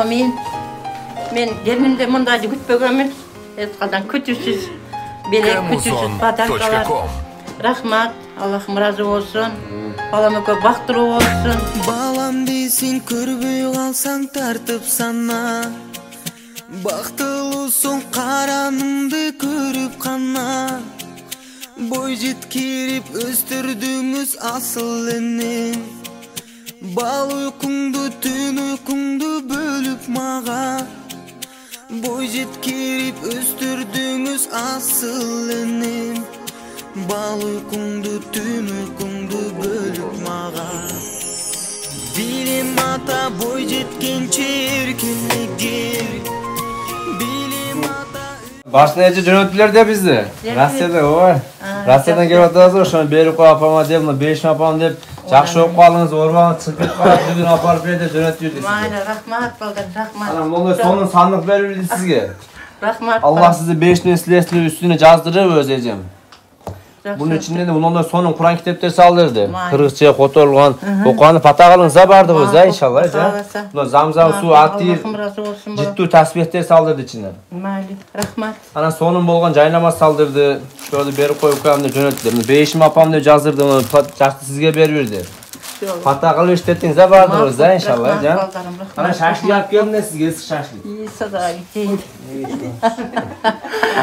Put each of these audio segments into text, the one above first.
Amin. Men gelинимде мындайды күтпөгөнмүн. Эч кандай күтүүсүз белек күтүүсүз подаркалар. Рахмат. Аллахым разы болсун. Балам экөө бактыруу болсун. балам дейсің көрбей қалсаң тартып сана бақтылысың қараныңды көріп қана бой жеткирип өстүрдүңүз асыл энем бал уйкуңду түн уйкуңду бөлүп мага бой жеткирип өстүрдүңүз асыл энем бал уйкуңду түн уйкуңду бөлүп мага билим ата бой билим ата Башына эже жөнөттүлөр да бизди. Россияда ой. Россиядан келип атабыз, ошону берип коюп апама деп, мына бешим апам деп, жакшы окуп калыңыз, орбаңыз чыгып кетип калат, бүгүн апарып бер деп жөнөттү бизди. Майра, рахмат балдар, рахмат. Анан мондай сонун сандык берип билди сизге. Рахмат. Аллах сизди бештин силесин үстүнө жаздырып өз эжем. Bunun içinde de bundan sonun Kur'an kitapları saldırdı. Vay. Kırıkçıya kotorluğan. Okuğanı patakalınıza vardı bu za inşallah. Sağ ja. olasın. Bunlar zamzam su attir. Allah'ım razı olsun bala. Ciddi tasbihler saldırdı içinden. Mayli, rahmat. Ana sonun bolgan jaynamaz saldırdı. Şöyle beri koyup koyamda jönöttüler. Beşim apam da jazdırdı onu. pat- Jaktı sizge ber verdi. inşallah. Hatta kıl üç tetinize vardınız da inşallah can. Ana şaşlı yapıyorum ne sizge ısık şaşlı. İyi sadar gideyim.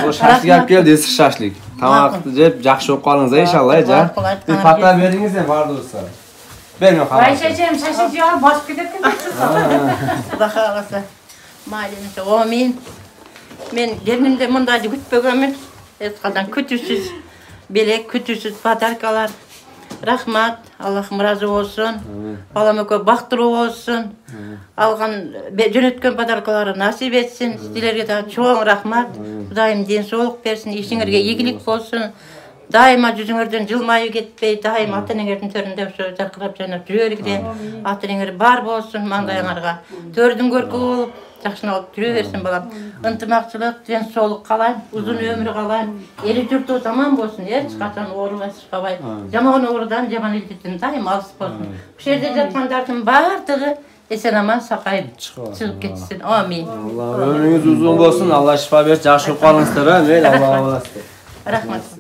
Bu şaşlı yapıyorum da ısık şaşlı. Tamam cep cakşı okalınız inşallah can. Bir patlar veriniz de vardınız sana. Ben yok hala. Ayşe'cim şaşırıcı ya basıp giderken Daha alası. Malimize amin. Men gelimde mundacı gütbögemin. Etkadan kütüsüz. Bilek kütüsüz patarkalar. Рахмат. Аллахым разы болсун. Балам экөө бактыруу болсун. Алган бе- жөнөткөн подаркалары насип этсин. Силерге дагы чоң рахмат. Кудайым ден соолук берсин, ишиңерге ийгилик болсун. Дайыма жүзүңөрдөн жылмайып кетпей, дайым ата энеңердин төрүндө ошо жаркырап жайнап жүрө бергиле. Ата энеңер бар болсун маңдайыңарга. Төрдүн көркү болуп, жакшыналып жүрө берсин балам. Ынтымакчылык, ден соолук каалайм, узун өмүр каалайм. Эли журту аман болсун, эч качан оорубай сышпабай. Жаман оорудан, жаман илдеттен дайым алыс болсун. Бул жерде жаткандардын баардыгы эсен аман сакайып чыгып кетсин. Амин. Allah ömrünüz uzun olsun. Allah şifa versin. Жақсы оқып қалыңыздар. Razı olsun. Рахмат.